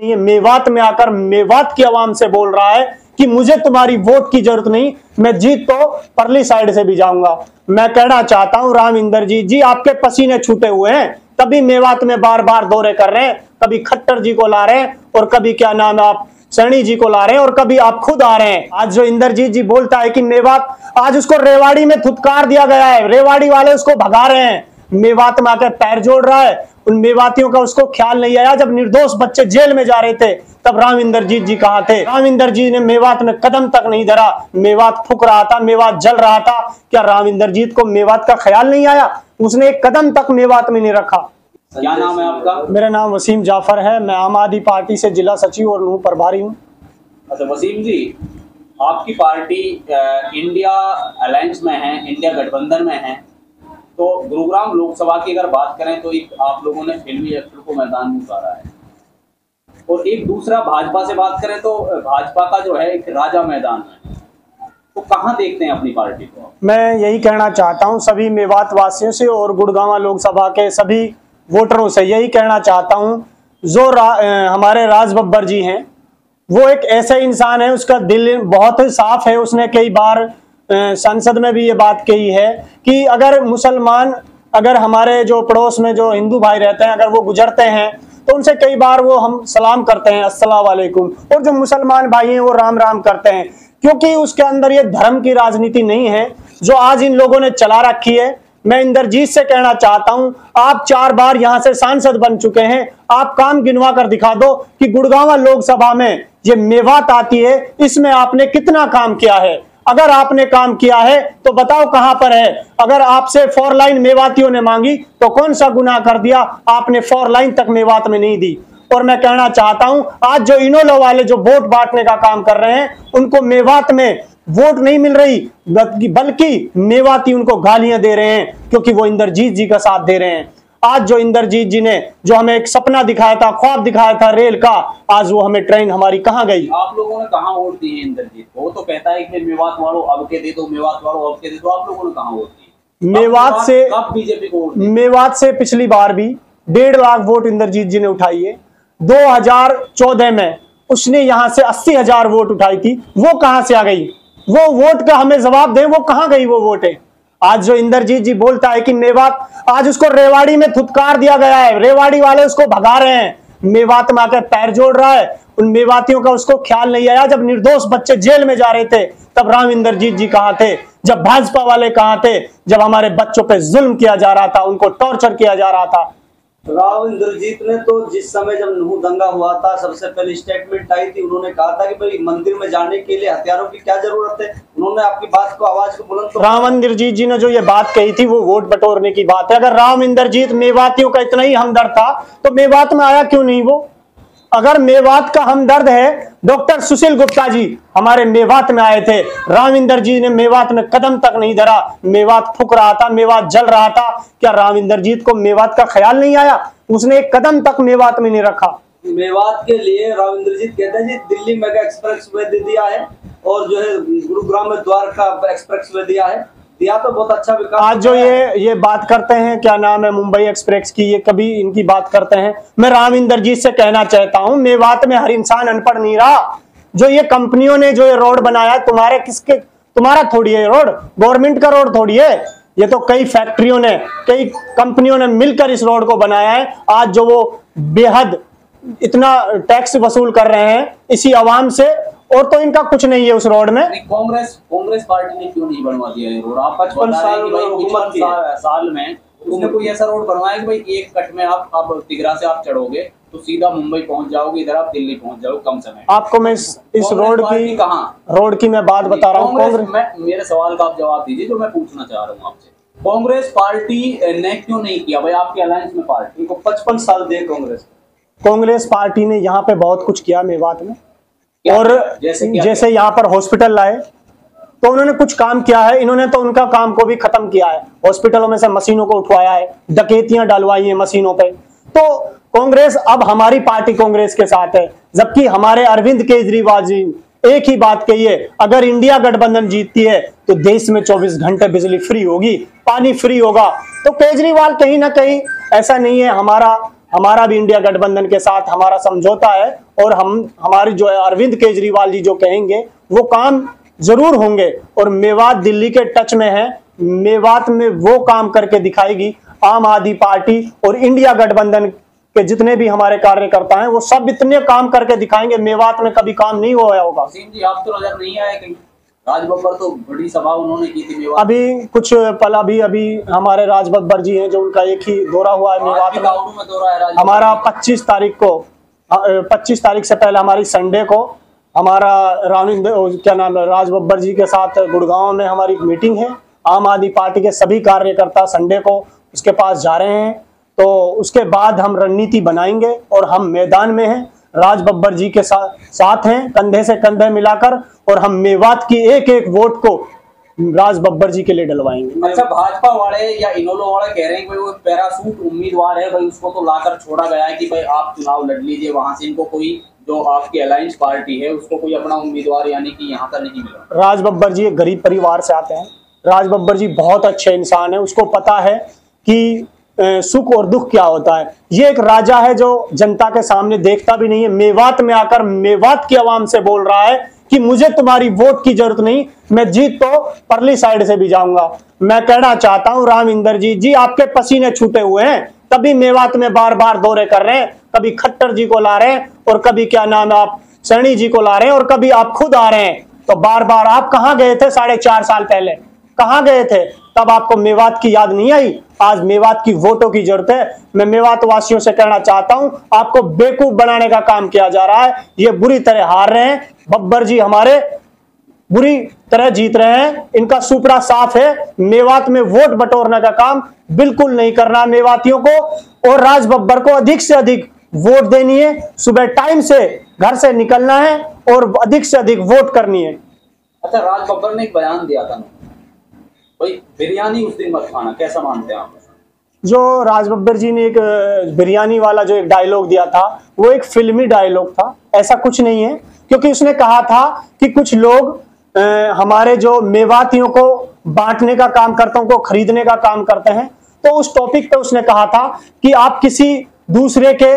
ये मेवात में आकर मेवात की आवाम से बोल रहा है कि मुझे तुम्हारी वोट की ज़रूरत नहीं, मैं जीत तो परली साइड से भी जाऊँगा। मैं कहना चाहता हूँ, राम इंदर जी जी आपके पसीने छूटे हुए हैं, तभी मेवात में बार बार दौरे कर रहे हैं, कभी खट्टर जी को ला रहे हैं और कभी क्या नाम है आप, सैनी जी को ला रहे हैं और कभी आप खुद आ रहे हैं। आज जो इंदरजीत जी बोलता है कि मेवात, आज उसको रेवाड़ी में थुतकार दिया गया है, रेवाड़ी वाले उसको भगा रहे हैं। मेवात में आकर पैर जोड़ रहा है उन मेवातियों का उसको ख्याल नहीं आया। जब निर्दोष बच्चे जेल में जा रहे थे तब राम इंदरजीत जी कहा थे? राम इंदर जी ने मेवात में कदम तक नहीं धरा। मेवात फूक रहा था मेवात जल रहा था। क्या राम इंदरजीत को मेवात का ख्याल नहीं आया? उसने एक कदम तक मेवात में नहीं रखा। क्या नाम है आपका? मेरा नाम वसीम जाफ़र है। मैं आम आदमी पार्टी से जिला सचिव और नूह प्रभारी हूँ। अच्छा वसीम जी आपकी पार्टी इंडिया अलायंस में है इंडिया गठबंधन में है। तो गुरुग्राम लोकसभा की अगर बात करें तो एक आप लोगों ने फिल्मी एक्टर को मैदान में उतारा है। और एक दूसरा भाजपा से बात करें तो भाजपा का जो है एक राजा मैदान है। तो कहाँ देखते हैं अपनी पार्टी को मैं यही कहना चाहता हूँ सभी मेवात वासियों से और गुड़गांवा लोकसभा के सभी वोटरों से यही कहना चाहता हूँ जो रा, हमारे राज बब्बर जी हैं वो एक ऐसे इंसान है उसका दिल बहुत साफ़ है उसने कई बार संसद में भी ये बात कही है कि अगर मुसलमान, अगर हमारे जो पड़ोस में जो हिंदू भाई रहते हैं, अगर वो गुजरते हैं तो उनसे कई बार वो हम सलाम करते हैं, अस्सलाम वालेकुम। और जो मुसलमान भाई हैं, वो राम राम करते हैं। क्योंकि उसके अंदर ये धर्म की राजनीति नहीं है, जो आज इन लोगों ने चला रखी है। मैं इंदरजीत से कहना चाहता हूँ, आप चार बार यहाँ से सांसद बन चुके हैं। आप काम गिनवा कर दिखा दो कि गुड़गांवा लोकसभा में ये मेवात आती है, इसमें आपने कितना काम किया है? अगर आपने काम किया है तो बताओ कहाँ पर है। अगर आपसे फोर लाइन मेवातियों ने मांगी तो कौन सा गुनाह कर दिया? आपने फोर लाइन तक मेवात में नहीं दी। और मैं कहना चाहता हूँ, आज जो इनोलो वाले जो वोट बांटने का काम कर रहे हैं, उनको मेवात में वोट नहीं मिल रही, बल्कि मेवाती उनको गालियाँ दे रहे हैं, क्योंकि वो इंदरजीत जी का साथ दे रहे हैं। आज जो इंदरजीत जी ने जो हमें एक सपना दिखाया था ख्वाब दिखाया था रेल का आज वो हमें ट्रेन हमारी कहाँ गई? आप लोगों ने कहा वोट दिए इंद्रजीत को? वो तो कहता है कि मेवात वालों अब के दे दो मेवात वालों अब के दे दो आप लोगों ने कहाँ वोट दिए? मेवात से- बीजेपी को मेवात से पिछली बार भी डेढ़ लाख वोट इंदरजीत जी ने उठाई है। 2014 में उसने यहाँ से अस्सी हज़ार वोट उठाई थी। वो कहाँ से आ गई? वो वोट का हमें जवाब दें वो कहाँ गई वो वोट? है आज जो इंदरजीत जी बोलता है कि मेवात आज उसको रेवाड़ी में थुतकार दिया गया है। रेवाड़ी वाले उसको भगा रहे हैं। मेवात में आकर पैर जोड़ रहा है। उन मेवातियों का उसको ख्याल नहीं आया। जब निर्दोष बच्चे जेल में जा रहे थे, तब राम इंदरजीत जी कहा थे? जब भाजपा वाले कहा थे? जब हमारे बच्चों पे जुल्म किया जा रहा था, उनको टॉर्चर किया जा रहा था। राव इंद्रजीत ने तो जिस समय जब नूह दंगा हुआ था, सबसे पहले स्टेटमेंट आई थी, उन्होंने कहा था कि भाई, मंदिर में जाने के लिए हथियारों की क्या ज़रूरत है? उन्होंने आपकी बात को, आवाज़ को बुलंद तो राम इंद्रजीत जी ने जो ये बात कही थी, वो वोट बटोरने की बात है। अगर राम इंद्रजीत मेवातियों का इतना ही हमदर्द था तो मेवात में आया क्यों नहीं वो? अगर मेवात का हमदर्द है, डॉक्टर सुशील गुप्ता जी हमारे मेवात में आए थे। राम जी ने मेवात में कदम तक नहीं धरा। मेवात फूक रहा था, मेवात जल रहा था। क्या राम जीत को मेवात का ख्याल नहीं आया? उसने एक कदम तक मेवात में नहीं रखा। मेवात के लिए राव इंद्रजीत कहते हैं ji, Delhi mega expressway दे दिया है और जो है गुरुग्राम में द्वारका एक्सप्रेस वे दिया है। दिया तो बहुत अच्छा विकास आज जो ये ये बात करते हैं क्या नाम है मुंबई एक्सप्रेस की ये कभी इनकी बात करते हैं। मैं राम इंदरजीत से कहना चाहता हूँ मेवात में हर इंसान अनपढ़ नहीं रहा। जो ये कंपनियों ने जो ये रोड बनाया तुम्हारे किसके तुम्हारा थोड़ी है रोड गवर्नमेंट का रोड थोड़ी है। ये तो कई फैक्ट्रियों ने कई कंपनियों ने मिलकर इस रोड को बनाया है। आज जो वो बेहद इतना टैक्स वसूल कर रहे हैं इसी आवाम से और तो इनका कुछ नहीं है उस रोड में। कांग्रेस कांग्रेस पार्टी ने क्यों नहीं बनवा दिया ये रोड आप पचपन साल साल में की उसने कोई ऐसा रोड बनवाया कि भाई एक कट में आप आप तिगरा से आप चढ़ोगे तो सीधा मुंबई पहुँच जाओगे इधर आप दिल्ली पहुँच जाओगे कम समय। आपको मैं इस, इस रोड की कहाँ? रोड की मैं बात बता रहा हूँ। कांग्रेस मेरे सवाल का आप जवाब दीजिए जो मैं पूछना चाह रहा हूँ आपसे। कांग्रेस पार्टी ने क्यों नहीं किया? भाई आपके अलायंस में पार्टी इनको पचपन साल दिए कांग्रेस। कांग्रेस पार्टी ने यहाँ पे बहुत कुछ किया मेवात में। और जैसे यहाँ पर हॉस्पिटल लाए तो उन्होंने कुछ काम किया है इन्होंने तो उनका काम को भी खत्म किया है। हॉस्पिटलों में से मशीनों को उठवाया है डकैतियाँ डलवाई हैं मशीनों पे। तो कांग्रेस अब हमारी पार्टी कांग्रेस के साथ है जबकि हमारे अरविंद केजरीवाल जी एक ही बात कही है अगर इंडिया गठबंधन जीतती है तो देश में 24 घंटे बिजली फ्री होगी पानी फ्री होगा। तो केजरीवाल कहीं ना कहीं ऐसा नहीं है हमारा हमारा भी इंडिया गठबंधन के साथ हमारा समझौता है और हम हमारी जो है अरविंद केजरीवाल जी जो कहेंगे वो काम ज़रूर होंगे। और मेवात दिल्ली के टच में है मेवात में वो काम करके दिखाएगी। आम आदमी पार्टी और इंडिया गठबंधन के जितने भी हमारे कार्यकर्ता हैं वो सब इतने काम करके दिखाएँगे मेवात में कभी काम नहीं हुआ होगा। जी आप तो नज़र नहीं आए कहीं? राज बब्बर तो बड़ी सभा उन्होंने की थी मेवात। अभी कुछ पल अभी अभी हमारे राज बब्बर जी हैं जो उनका एक ही दौरा हुआ है मेवात में। में हमारा 25 तारीख को पच्चीस तारीख से पहले हमारी संडे को हमारा रानिंद क्या नाम है, राज बब्बर जी के साथ गुड़गांव में हमारी मीटिंग है। आम आदमी पार्टी के सभी कार्यकर्ता संडे को उसके पास जा रहे हैं। तो उसके बाद हम रणनीति बनाएँगे और हम मैदान में हैं। राज बब्बर जी के साथ साथ हैं, कंधे से कंधे मिलाकर और हम मेवात की एक एक वोट को राज बब्बर जी के लिए डलवाएँगे। अच्छा भाजपा वाले या इनोलो वाले कह रहे हैं कि वो पैरासूट उम्मीदवार है भाई उसको तो लाकर छोड़ा गया है कि भाई आप चुनाव लड़ लीजिए वहाँ से इनको कोई जो आपकी अलायंस पार्टी है उसको कोई अपना उम्मीदवार यानी कि यहाँ का नहीं मिला। राज बब्बर जी एक गरीब परिवार से आते हैं। राज बब्बर जी बहुत अच्छे इंसान है। उसको पता है कि सुख और दुख क्या होता है। ये एक राजा है जो जनता के सामने देखता भी नहीं है। मेवात में आकर मेवात की आवाम से बोल रहा है कि मुझे तुम्हारी वोट की ज़रूरत नहीं, मैं जीत तो परली साइड से भी जाऊँगा। मैं कहना चाहता हूँ, राम इंदर जी जी आपके पसीने छूटे हुए हैं कभी मेवात में बार बार दौरे कर रहे हैं, कभी खट्टर जी को ला रहे हैं, और कभी क्या नाम आप, सैनी जी को ला रहे हैं, और कभी आप खुद आ रहे हैं। तो बार बार आप कहा गए थे साढ़े चार साल पहले? कहाँ गए थे? तब आपको मेवात की याद नहीं आई? आज मेवात की वोटों की ज़रूरत है। मैं मेवात वासियों से कहना चाहता हूँ, आपको बेवकूफ़ बनाने का काम किया जा रहा है। ये बुरी तरह हार रहे हैं। बब्बर जी हमारे बुरी तरह जीत रहे हैं। इनका सुपड़ा साफ़ है। मेवात में वोट बटोरने का काम बिल्कुल नहीं करना मेवातियों को। और राज बब्बर को अधिक से अधिक वोट देनी है। सुबह टाइम से घर से निकलना है और अधिक से अधिक वोट करनी है। अच्छा राज बब्बर ने एक बयान दिया था। भाई बिरयानी उस दिन मत खाना कैसा मानते हैं आप? जो राज बब्बर जी ने एक बिरयानी वाला जो एक डायलॉग दिया था वो एक फिल्मी डायलॉग था। ऐसा कुछ नहीं है क्योंकि उसने कहा था कि कुछ लोग अ, हमारे जो मेवातियों को बांटने का काम करते हैं उनको खरीदने का काम करते हैं तो उस टॉपिक पे उसने कहा था कि आप किसी दूसरे के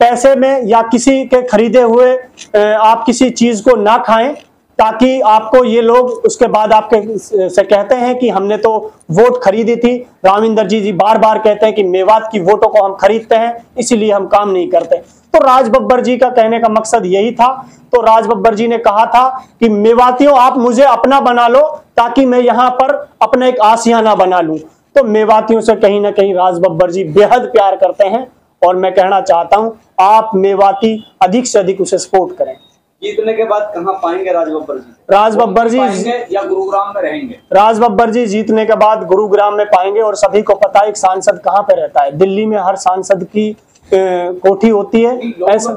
पैसे में या किसी के खरीदे हुए आप किसी चीज़ को ना खाएँ ताकि आपको ये लोग उसके बाद आपके से कहते हैं कि हमने तो वोट खरीदी थी। रामिंदर जी जी बार बार कहते हैं कि मेवात की वोटों को हम खरीदते हैं, इसीलिए हम काम नहीं करते। तो राज बब्बर जी का कहने का मकसद यही था। तो राज बब्बर जी ने कहा था कि मेवातियों, आप मुझे अपना बना लो ताकि मैं यहाँ पर अपना एक आसियाना बना लूँ। तो मेवातियों से कहीं ना कहीं राज बब्बर जी बेहद प्यार करते हैं और मैं कहना चाहता हूँ, आप मेवाती अधिक से अधिक उसे सपोर्ट करें। जीतने के बाद कहाँ पाएँगे राज बब्बर जी? राज बब्बर जी या गुरुग्राम में रहेंगे? राज बब्बर जी जीतने के बाद गुरुग्राम में पाएँगे और सभी को पता है एक सांसद कहाँ पे रहता है। दिल्ली में हर सांसद की कोठी होती है। ऐसा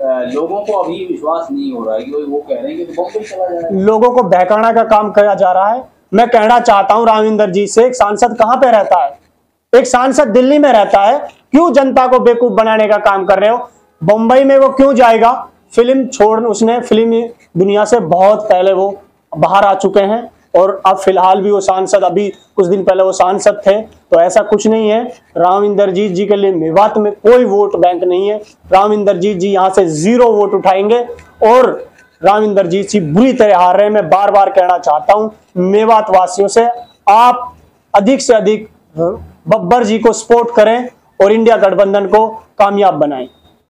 लोगों को अभी विश्वास नहीं हो रहा है कि वो कह रहे हैं कि बॉम्बे चला जाएगा लोगों को बहकाना का काम किया जा रहा है। मैं कहना चाहता हूँ राविंदर जी से एक सांसद कहाँ पे रहता है? एक सांसद दिल्ली में रहता है। क्यों जनता को बेवकूफ़ बनाने का काम कर रहे हो? बम्बई में वो क्यों जाएगा? फ़िल्म छोड़ उसने फ़िल्म दुनिया से बहुत पहले वो बाहर आ चुके हैं और अब फ़िलहाल भी वो सांसद, अभी कुछ दिन पहले वो सांसद थे तो ऐसा कुछ नहीं है। राम इंदरजीत जी के लिए मेवात में कोई वोट बैंक नहीं है। राम इंदरजीत जी यहाँ से ज़ीरो वोट उठाएँगे और राम इंदरजीत जी बुरी तरह हार रहे हैं। मैं बार बार कहना चाहता हूँ मेवात वासियों से आप अधिक से अधिक बब्बर जी को सपोर्ट करें और इंडिया गठबंधन को कामयाब बनाएँ।